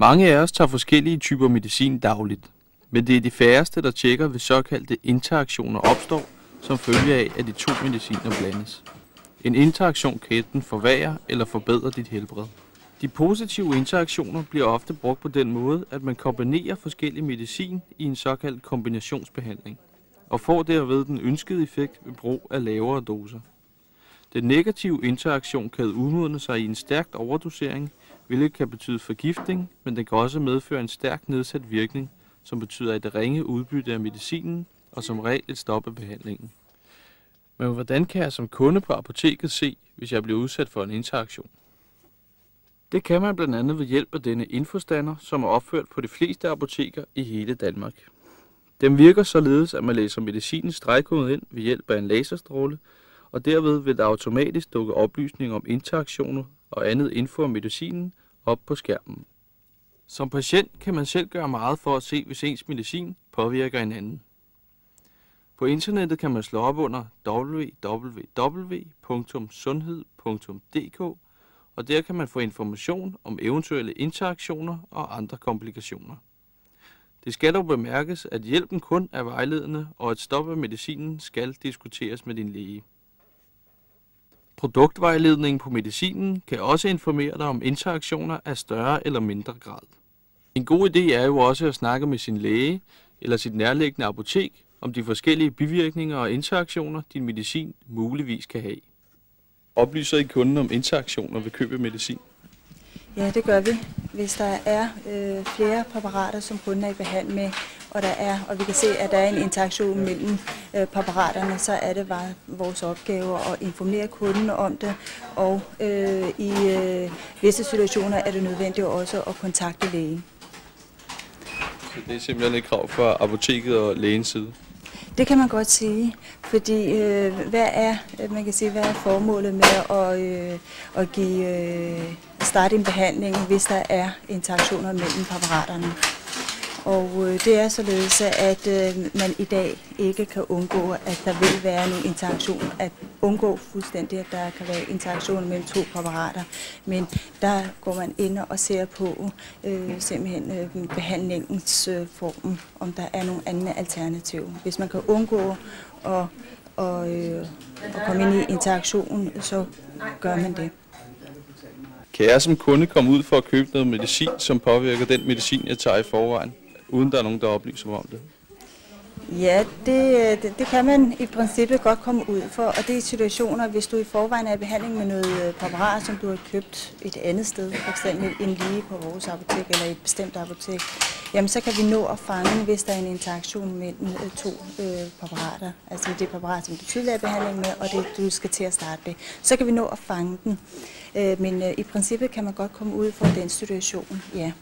Mange af os tager forskellige typer medicin dagligt, men det er de færreste, der tjekker, hvis såkaldte interaktioner opstår, som følge af, at de to mediciner blandes. En interaktion kan enten forværre eller forbedre dit helbred. De positive interaktioner bliver ofte brugt på den måde, at man kombinerer forskellige medicin i en såkaldt kombinationsbehandling, og får derved den ønskede effekt ved brug af lavere doser. Den negative interaktion kan udmodne sig i en stærkt overdosering, hvilket kan betyde forgiftning, men den kan også medføre en stærk nedsat virkning, som betyder et ringe udbytte af medicinen og som regel et stop af behandlingen. Men hvordan kan jeg som kunde på apoteket se, hvis jeg bliver udsat for en interaktion? Det kan man blandt andet ved hjælp af denne infostander, som er opført på de fleste apoteker i hele Danmark. Den virker således, at man læser medicinens stregkode ind ved hjælp af en laserstråle, og derved vil der automatisk dukke oplysninger om interaktioner og andet info om medicinen op på skærmen. Som patient kan man selv gøre meget for at se, hvis ens medicin påvirker en anden. På internettet kan man slå op under www.sundhed.dk, og der kan man få information om eventuelle interaktioner og andre komplikationer. Det skal dog bemærkes, at hjælpen kun er vejledende, og at stop af medicinen skal diskuteres med din læge. Produktvejledningen på medicinen kan også informere dig om interaktioner af større eller mindre grad. En god idé er jo også at snakke med sin læge eller sit nærliggende apotek om de forskellige bivirkninger og interaktioner, din medicin muligvis kan have. Oplyser I kunden om interaktioner ved køb af medicin? Ja, det gør vi. Hvis der er øh, flere præparater, som kunden er i behandling med, og der er, og vi kan se, at der er en interaktion mellem øh, præparaterne, så er det bare vores opgave at informere kunden om det, og øh, i øh, visse situationer er det nødvendigt også at kontakte lægen. Så det er simpelthen et krav fra apoteket og lægens side? Det kan man godt sige, fordi øh, hvad er man kan sige hvad er formålet med at, øh, at give øh, starte en behandling, hvis der er interaktioner mellem præparaterne. Og øh, det er således, at øh, man i dag ikke kan undgå, at der vil være nogle interaktion, at undgå fuldstændig, at der kan være interaktion mellem to præparater. Men der går man ind og ser på øh, simpelthen øh, behandlingens øh, form, om der er nogle andre alternativer. Hvis man kan undgå at, og, øh, at komme ind i interaktion, så gør man det. Kan jeg som kunde komme ud for at købe noget medicin, som påvirker den medicin, jeg tager i forvejen? Uden der er nogen, der oplyser mig om det? Ja, det, det, det kan man i princippet godt komme ud for, og det er situationer, hvis du i forvejen er i behandling med noget øh, præparat, som du har købt et andet sted, f.eks. en lige på vores apotek eller et bestemt apotek, jamen så kan vi nå at fange, hvis der er en interaktion mellem øh, to øh, præparater, altså det præparat, som du tidligere er i behandling med, og det du skal til at starte med. Så kan vi nå at fange den, øh, men øh, i princippet kan man godt komme ud for den situation, ja.